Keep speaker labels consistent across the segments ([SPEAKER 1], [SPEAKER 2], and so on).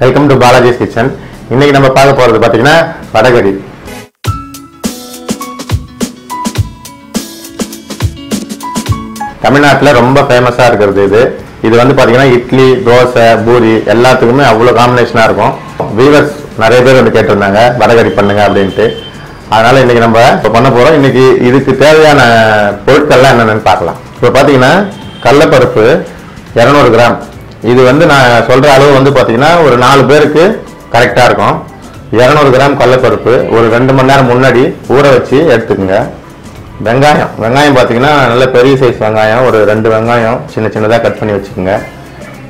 [SPEAKER 1] Welcome to Balaji's kitchen இன்னைக்கு நம்ம பார்க்க போறது பாத்தீங்கன்னா வடகரி. தமிழ்நாட்டில் ரொம்ப ஃபேமஸாக இருக்கிறது இது. இது வந்து பார்த்தீங்கன்னா இட்லி தோசை பூரி எல்லாத்துக்குமே அவ்வளோ காம்பினேஷனாக இருக்கும். வீவர்ஸ் நிறைய பேர் வந்து கேட்டிருந்தாங்க வடகறி பண்ணுங்க அப்படின்ட்டு. அதனால இன்னைக்கு நம்ம இப்போ பண்ண போகிறோம் இன்னைக்கு இதுக்கு தேவையான பொருட்கள்லாம் என்னென்னு பார்க்கலாம். இப்போ பார்த்தீங்கன்னா கடலப்பருப்பு இரநூறு கிராம். இது வந்து நான் சொல்கிற அளவு வந்து பார்த்தீங்கன்னா ஒரு நாலு பேருக்கு கரெக்டாக இருக்கும். இரநூறு கிராம் கடலப்பருப்பு ஒரு ரெண்டு மணி நேரம் முன்னாடி ஊற வச்சு எடுத்துக்கோங்க. வெங்காயம் வெங்காயம் பார்த்தீங்கன்னா நல்ல பெரிய சைஸ் வெங்காயம் ஒரு ரெண்டு வெங்காயம் சின்ன சின்னதாக கட் பண்ணி வச்சுக்கோங்க.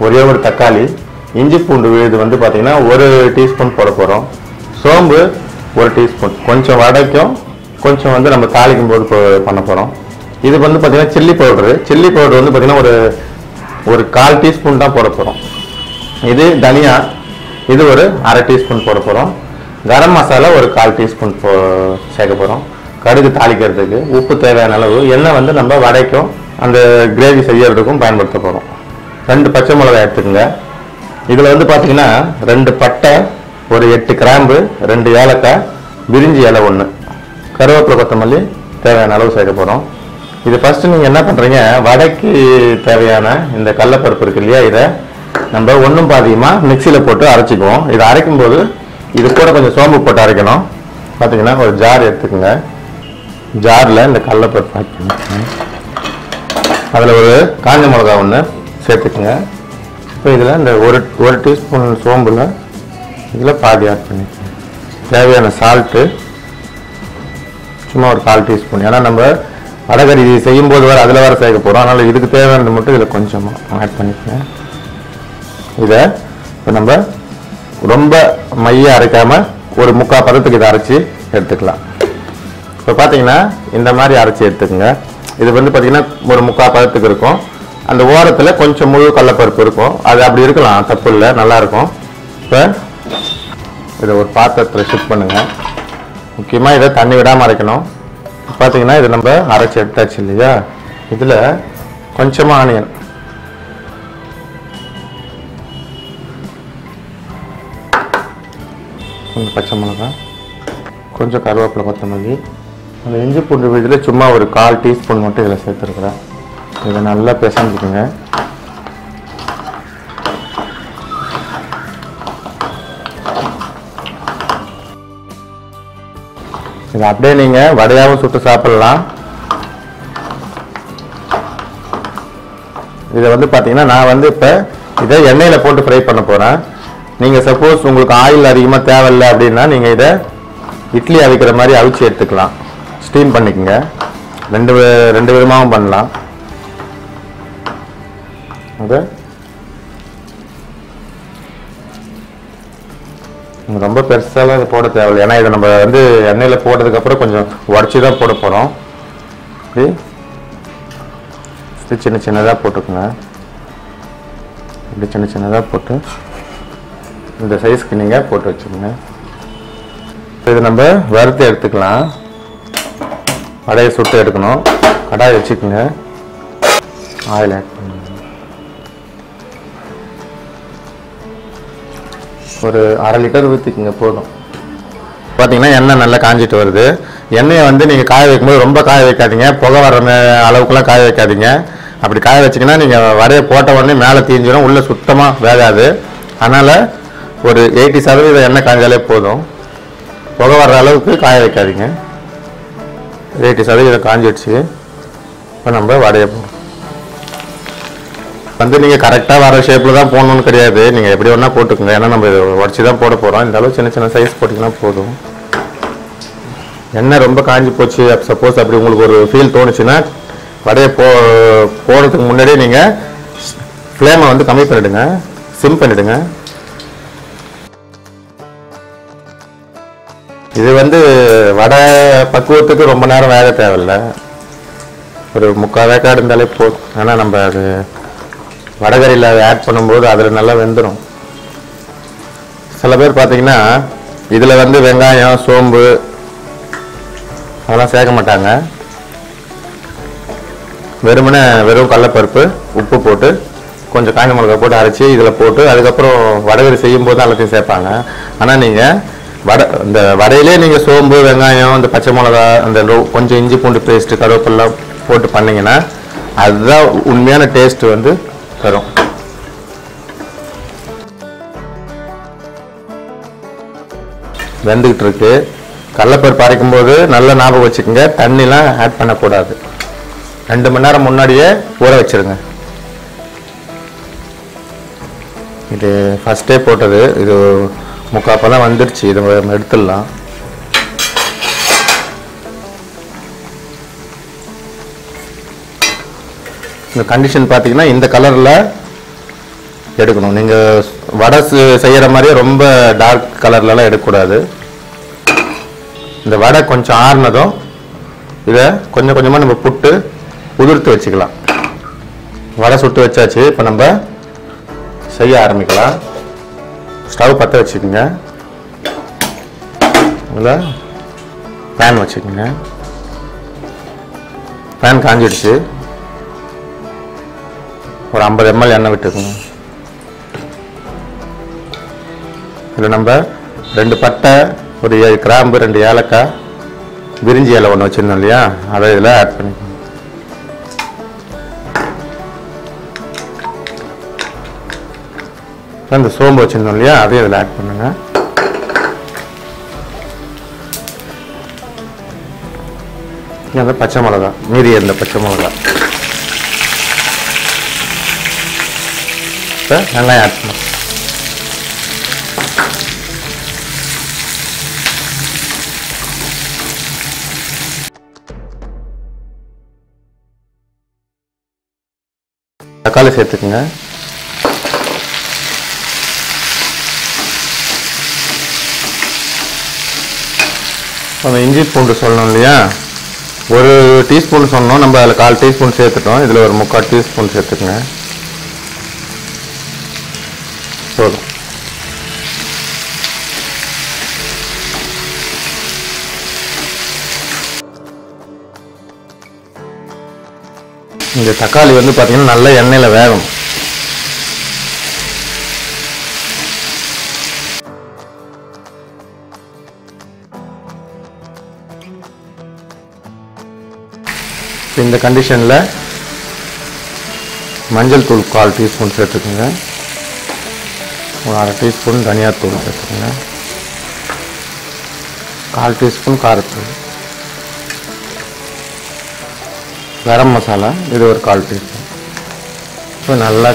[SPEAKER 1] ஒரே ஒரு தக்காளி இஞ்சி பூண்டு விழுது வந்து பார்த்தீங்கன்னா ஒரு டீஸ்பூன் போட போகிறோம் சோம்பு ஒரு டீஸ்பூன் கொஞ்சம் வடைக்கும் கொஞ்சம் வந்து நம்ம தாளிக்கும் போது பண்ண போகிறோம் இது வந்து பார்த்தீங்கன்னா சில்லி பவுடரு சில்லி பவுடர் வந்து பார்த்தீங்கன்னா ஒரு ஒரு கால் டீஸ்பூன் தான் போட போகிறோம் இது தனியா இது ஒரு அரை டீஸ்பூன் போட போகிறோம் கரம் மசாலா ஒரு கால் டீஸ்பூன் போ சேர்க்க போகிறோம் கடுகு தாளிக்கிறதுக்கு உப்பு தேவையான அளவு எண்ணெய் வந்து நம்ம வடைக்கும் அந்த கிரேவி செய்யறதுக்கும் பயன்படுத்த போகிறோம் ரெண்டு பச்சை மிளகாய் எடுத்துக்கோங்க. இதில் வந்து பார்த்தீங்கன்னா ரெண்டு பட்டை ஒரு எட்டு கிராம்பு ரெண்டு ஏலக்காய் பிரிஞ்சி இலை ஒன்று கருவேப்பிலை கொத்தமல்லி தேவையான அளவு சேர்க்க போகிறோம் இது ஃபஸ்ட்டு நீங்கள் என்ன பண்ணுறீங்க வடைக்கு தேவையான இந்த கடலப்பருப்பு இருக்கு இல்லையா? இதை நம்ம ஒன்றும் பாதியமாக மிக்சியில் போட்டு அரைச்சிக்குவோம். இதை அரைக்கும்போது இது கூட கொஞ்சம் சோம்பு போட்டு அரைக்கணும். பார்த்தீங்கன்னா ஒரு ஜார் எடுத்துக்கோங்க. ஜாரில் இந்த கடலப்பருப்பு ஆட் பண்ணிக்கோங்க. அதில் ஒரு காஞ்ச மிளகா ஒன்று சேர்த்துக்குங்க. இப்போ இதில் இந்த ஒரு ஒரு டீஸ்பூன் சோம்பில் இதில் பாதி ஆட் பண்ணிக்கோங்க. தேவையான சால்ட்டு சும்மா ஒரு கால் டீஸ்பூன் ஏன்னா நம்ம வடகறி செய்யும்போது வர அதில் வர சேர்க்க போகிறோம் அதனால் இதுக்கு தேவையானது மட்டும் இதில் கொஞ்சமாக ஆட் பண்ணிக்கிறேன் இதை இப்போ நம்ம ரொம்ப மைய அரைக்காமல் ஒரு முக்கால் பதத்துக்கு இதை அரைச்சி எடுத்துக்கலாம். இப்போ பார்த்தீங்கன்னா இந்த மாதிரி அரைச்சி எடுத்துக்கோங்க. இது வந்து பார்த்தீங்கன்னா ஒரு முக்கால் பதத்துக்கு இருக்கும். அந்த ஓரத்தில் கொஞ்சம் முழு கடலப்பருப்பு இருக்கும். அது அப்படி இருக்கலாம். தப்பு இல்லை. நல்லா இருக்கும். இப்போ இதை ஒரு பாத்திரத்தில் ஷிஃப்ட் பண்ணுங்கள் முக்கியமாக இதை தண்ணி விடாமல் அரைக்கணும். பார்த்தீங்கன்னா இது நம்ம அரைச்சி எடுத்தாச்சு இல்லையா? இதில் கொஞ்சமாக ஆனியன். கொஞ்சம் பச்சை மிளகா. கொஞ்சம் கருவேப்பிலை கொத்தமல்லி. அந்த இஞ்சி பூண்டு விழுதில் சும்மா ஒரு கால் டீஸ்பூன் மட்டும் இதில் சேர்த்துருக்குறேன். இதை நல்லா பிசைஞ்சுக்குங்க. இதை அப்படியே நீங்கள் வடையாகவும் சுட்டு சாப்பிட்லாம். இதை வந்து பார்த்தீங்கன்னா நான் வந்து இப்போ இதை எண்ணெயில் போட்டு ஃப்ரை பண்ண போகிறேன் நீங்கள் சப்போஸ் உங்களுக்கு ஆயில் அதிகமாக தேவையில்லை அப்படின்னா நீங்கள் இதை இட்லி அவிக்கிற மாதிரி அவிச்சு எடுத்துக்கலாம். ஸ்டீம் பண்ணிக்கோங்க. ரெண்டு ரெண்டு விதமாகவும் பண்ணலாம். அதை ரொம்ப பெருசாலாம் இது போட தேவையில்லை. ஏன்னா இதை நம்ம வந்து எண்ணெயில் போட்டதுக்கப்புறம் கொஞ்சம் உடச்சி தான் போட போகிறோம் இப்படி சின்ன சின்னதாக போட்டுக்கோங்க. இப்படி சின்ன சின்னதாக போட்டு இந்த சைஸ்க்கு நீங்கள் போட்டு வச்சுக்கோங்க. இது நம்ம வறுத்து எடுத்துக்கலாம். வடையை சுட்டு எடுக்கணும். கடாய் வச்சுக்கோங்க. ஆயில் ஒரு அரை லிட்டர் ஊற்றிக்குங்க போதும். பார்த்தீங்கன்னா எண்ணெய் நல்லா காஞ்சிட்டு வருது. எண்ணெயை வந்து நீங்கள் காய வைக்கும்போது ரொம்ப காய வைக்காதீங்க. புகை வர அளவுக்குலாம் காய வைக்காதீங்க. அப்படி காய வச்சிங்கன்னா நீங்கள் வரைய போட்ட உடனே மேலே தீஞ்சிடும் உள்ளே சுத்தமாக வேகாது. அதனால் ஒரு எயிட்டி சதவீதம் எண்ணெய் காய்ஞ்சாலே போதும். புகை வர்ற அளவுக்கு காய வைக்காதீங்க. எயிட்டி சதவீதம் காஞ்சிடுச்சு. இப்போ நம்ம வடையை போகிறோம் வந்து நீங்கள் கரெக்டாக வர ஷேப்பில் தான் போடணும்னு கிடையாது. நீங்கள் எப்படி வேணால் போட்டுக்கோங்க. ஏன்னா நம்ம இதை உடச்சி தான் போட போகிறோம் இந்த அளவு சின்ன சின்ன சைஸ் போட்டிங்கன்னா போதும். எண்ணெய் ரொம்ப காஞ்சி போச்சு. சப்போஸ் அப்படி உங்களுக்கு ஒரு ஃபீல் தோணுச்சுன்னா வடையை போ போடுறதுக்கு முன்னாடியே நீங்கள் ஃப்ளேமை வந்து கம்மி பண்ணிவிடுங்க சிம் பண்ணிவிடுங்க இது வந்து வடை பக்குவத்துக்கு ரொம்ப நேரம் வேக தேவையில்ல. ஒரு முக்கால் வேக்காடு இருந்தாலே போதும். ஏன்னா நம்ம அது வடகரியில் ஆட் பண்ணும்போது அதில் நல்லா வெந்துடும் சில பேர் பார்த்தீங்கன்னா இதில் வந்து வெங்காயம் சோம்பு அதெல்லாம் சேர்க்க மாட்டாங்க. வெறுமனே வெறும் கடலப்பருப்பு உப்பு போட்டு கொஞ்சம் காய்ந்த மிளகா போட்டு அரைச்சி இதில் போட்டு அதுக்கப்புறம் வடகறி செய்யும் போது எல்லாத்தையும் சேர்ப்பாங்க. ஆனால் நீங்கள் வடை இந்த வடையிலே நீங்கள் சோம்பு வெங்காயம் இந்த பச்சை மிளகா அந்த கொஞ்சம் இஞ்சி பூண்டு பேஸ்ட்டு கருவேப்பிலாம் போட்டு பண்ணிங்கன்னா அதுதான் உண்மையான டேஸ்ட்டு வந்து தரும் வெந்துக்கிட்டு இருக்கு. கடலப்பருப்பு அரைக்கும் போது நல்ல ஞாபகம் வச்சுக்கோங்க. தண்ணிலாம் ஆட் பண்ணக்கூடாது. ரெண்டு மணி நேரம் முன்னாடியே ஊற வச்சிருங்க. இது ஃபஸ்ட்டே போட்டது. இது முக்காப்பெல்லாம் வந்துடுச்சு வந்துருச்சு. இதை எடுத்துடலாம். இந்த கண்டிஷன் பார்த்தீங்கன்னா இந்த கலரில் எடுக்கணும். நீங்கள் வடை செ- மாதிரியே ரொம்ப டார்க் கலர்லலாம் எடுக்கக்கூடாது. இந்த வடை கொஞ்சம் ஆறுனதும் இதை கொஞ்சம் கொஞ்சமாக நம்ம புட்டு உதிர்த்து வச்சுக்கலாம். வடை சுட்டு வச்சாச்சு இப்போ நம்ம செய்ய ஆரம்பிக்கலாம். ஸ்டவ் பற்ற வச்சுக்கோங்க. இதில் பேன் வச்சுக்கோங்க. பேன் காஞ்சிடுச்சு. ஒரு ஐம்பது எம்எல் எண்ணெய் விட்டுக்கோங்க. இதில் நம்ம ரெண்டு பட்டை ஒரு ஏழு கிராம்பு ரெண்டு ஏலக்காய் விரிஞ்சி இலை ஒன்று வச்சுருந்தோம் இல்லையா? அதை இதில் ஆட் பண்ணிக்கோங்க. அந்த இந்த சோம்பு வச்சுருந்தோம் இல்லையா? அதையும் இதில் ஆட் பண்ணுங்க. அந்த பச்சை மிளகா மீதி இருந்த பச்சை மிளகா இப்போ வெங்காயம் ஆட் பண்ணும் தக்காளி சேர்த்துக்குங்க. அந்த இஞ்சி பூண்டு சொல்லணும் இல்லையா? ஒரு டீஸ்பூன் சொன்னோம் நம்ம அதில் கால் டீஸ்பூன் சேர்த்துட்டோம். இதில் ஒரு முக்கால் டீஸ்பூன் சேர்த்துக்கங்க. இந்த தக்காளி வந்து பார்த்தீங்கன்னா நல்ல எண்ணெயில் வேகும் இந்த கண்டிஷனில் மஞ்சள் தூள் கால் டீஸ்பூன் சேர்த்துக்கோங்க. ஒரு அரை டீஸ்பூன் தனியாத்தூள் சேர்த்துக்கோங்க. கால் டீஸ்பூன் காரத்தூள். கரம் மசாலா இது ஒரு கால் டீஸ்பூன் இப்போ நல்லா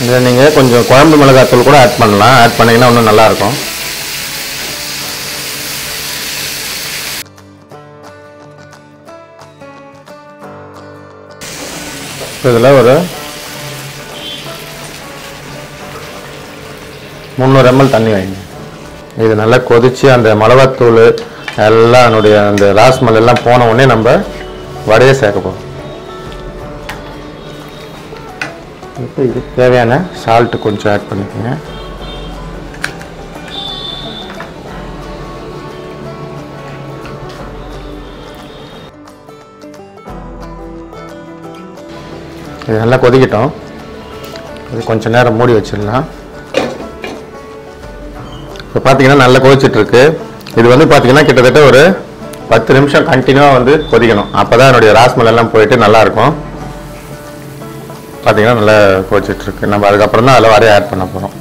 [SPEAKER 1] இதில் நீங்கள் கொஞ்சம் குழம்பு மிளகாத்தூள் கூட ஆட் பண்ணலாம். ஆட் பண்ணிங்கன்னா இன்னும் நல்லாயிருக்கும். இதில் ஒரு முந்நூறு எம்எல் தண்ணி வைங்க. இது நல்லா கொதித்து அந்த மிளகாத்தூள் எல்லாம் அதனுடைய அந்த ராஸ்மல் எல்லாம் போன உடனே நம்ம வடையை சேர்க்க போகிறோம் இப்போ இதுக்கு தேவையான சால்ட்டு கொஞ்சம் ஆட் பண்ணிக்கோங்க. இது நல்லா கொதிக்கட்டும். இது கொஞ்சம் நேரம் மூடி வச்சிடலாம். இப்போ பார்த்தீங்கன்னா நல்லா கொதிச்சிட்டு இருக்கு இது வந்து பார்த்தீங்கன்னா கிட்டத்தட்ட ஒரு பத்து நிமிஷம் கண்டினியூவாக வந்து கொதிக்கணும். அப்போ தான் என்னுடைய ராஸ்மல் எல்லாம் போயிட்டு நல்லாயிருக்கும். பார்த்தீங்கன்னா நல்லா கொதிச்சிட்டு இருக்கு நம்ம அதுக்கப்புறம் தான் அதில் வரைய ஆட் பண்ண போகிறோம்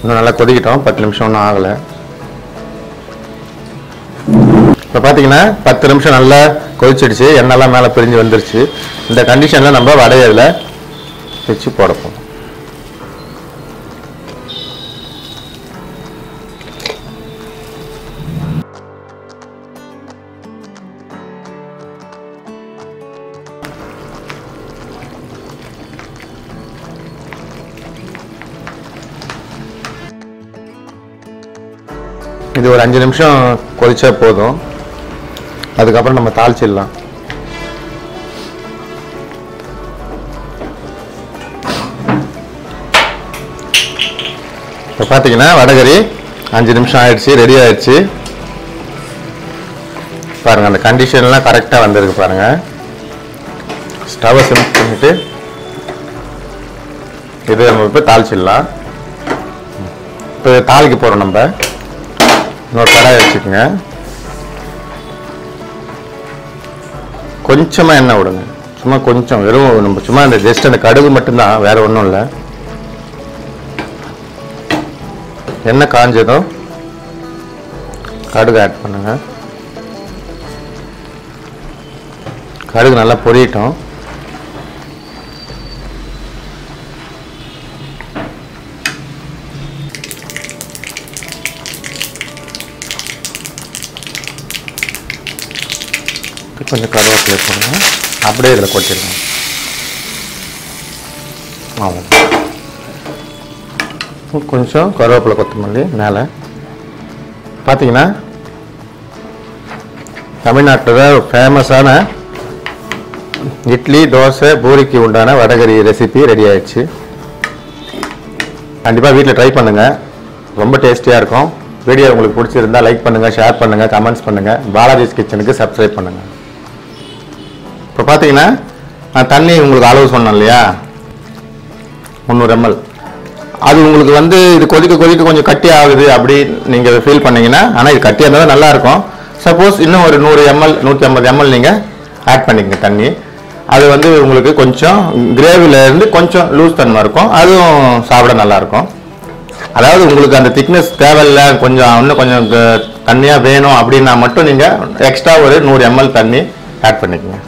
[SPEAKER 1] இன்னும் நல்லா கொதிக்கிட்டோம். பத்து நிமிஷம் ஒன்றும் ஆகலை. இப்போ பார்த்தீங்கன்னா பத்து நிமிஷம் நல்லா கொதிச்சிடுச்சு. எண்ணெய்லாம் மேலே பிரிஞ்சு வந்துருச்சு. இந்த கண்டிஷனில் நம்ம வடையதில் வச்சு போட போகிறோம் இது ஒரு அஞ்சு நிமிஷம் கொதிச்சா போதும். அதுக்கப்புறம் நம்ம தாளிச்சிடலாம். இப்போ பார்த்தீங்கன்னா வடகரி அஞ்சு நிமிஷம் ஆயிடுச்சு ரெடி ஆயிடுச்சு. பாருங்கள் அந்த கண்டிஷன்லாம் கரெக்டாக வந்திருக்கு பாருங்கள் ஸ்டவ்வை சிம் பண்ணிட்டு இதை நம்ம இப்போ தாளிச்சிடலாம். இப்போ தாளிக்கு போகிறோம் நம்ம. இன்னொரு கடாய் வச்சுக்கோங்க. கொஞ்சமாக எண்ணெய் விடுங்க. சும்மா கொஞ்சம் வெறும் நம்ம சும்மா இந்த ஜஸ்ட் அந்த கடுகு மட்டும்தான் வேறு ஒன்றும் இல்லை. எண்ணெய் காஞ்சதும் கடுகு ஆட் பண்ணுங்க. கடுகு நல்லா பொரியட்டும். கொஞ்சம் கருவேப்பிலை போடுங்க. அப்படியே இதில் கொட்டிடுங்க. ஆமாம் கொஞ்சம் கருவேப்பிலை கொத்தமல்லி மேலே. பார்த்தீங்கன்னா தமிழ்நாட்டில் ஃபேமஸான இட்லி தோசை பூரிக்கு உண்டான வடகரி ரெசிபி ரெடி ஆயிடுச்சு. கண்டிப்பாக வீட்டில் ட்ரை பண்ணுங்கள் ரொம்ப டேஸ்டியாக இருக்கும். வீடியோ உங்களுக்கு பிடிச்சிருந்தா லைக் பண்ணுங்கள் ஷேர் பண்ணுங்கள் கமெண்ட்ஸ் பண்ணுங்கள் பாலாஜிஸ் கிச்சனுக்கு சப்ஸ்கிரைப் பண்ணுங்கள் இப்போ பார்த்தீங்கன்னா நான் தண்ணி உங்களுக்கு அளவு சொன்னேன் இல்லையா? முந்நூறு எம்எல் அது உங்களுக்கு வந்து இது கொதிக்க கொதிக்க கொஞ்சம் கட்டி ஆகுது அப்படி நீங்கள் ஃபீல் பண்ணிங்கன்னா ஆனால் இது கட்டியாக இருந்தால் தான் நல்லாயிருக்கும் சப்போஸ் இன்னும் ஒரு நூறு எம்எல் நூற்றி ஐம்பது எம்எல் நீங்கள் ஆட் பண்ணிக்கங்க தண்ணி. அது வந்து உங்களுக்கு கொஞ்சம் கிரேவிலேருந்து கொஞ்சம் லூஸ் தன்மை இருக்கும். அதுவும் சாப்பிட நல்லாயிருக்கும் அதாவது உங்களுக்கு அந்த திக்னஸ் தேவையில்ல கொஞ்சம் இன்னும் கொஞ்சம் தண்ணியாக வேணும் அப்படின்னா மட்டும் நீங்கள் எக்ஸ்ட்ரா ஒரு நூறு எம்எல் தண்ணி ஆட் பண்ணிக்கங்க.